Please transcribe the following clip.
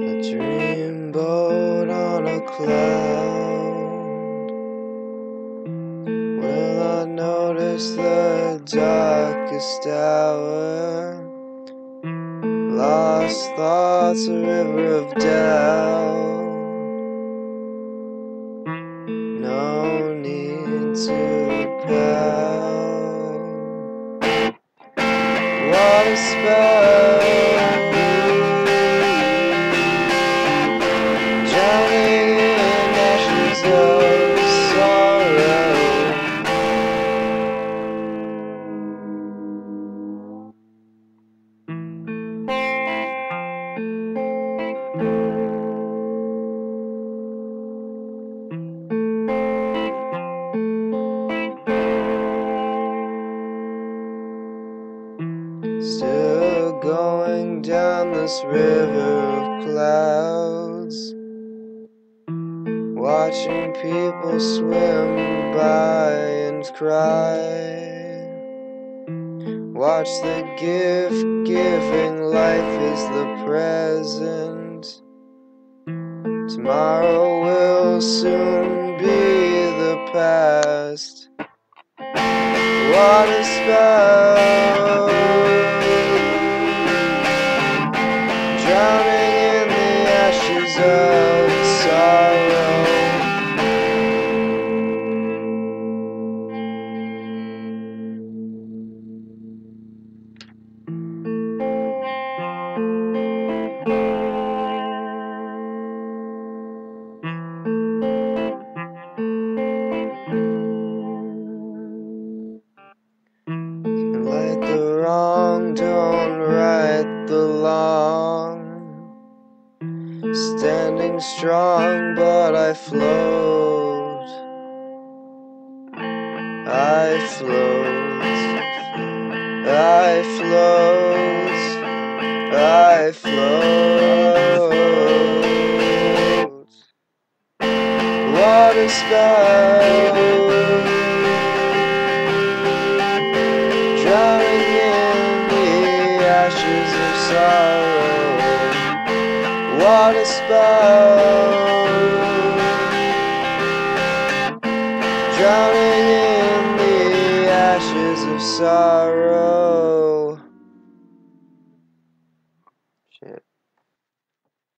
Dreamboat on a cloud. Will I notice the darkest hour? Lost thoughts, a river of doubt. To pout. What a spell. Down this river of clouds, watching people swim by and cry. Watch the gift giving life is the present. Tomorrow will soon be the past. What a spell! The wrong, don't right the long. Standing strong, but I float. I float. I float. I float. What a spell. Ashes of sorrow. What a spell. Drowning in the ashes of sorrow.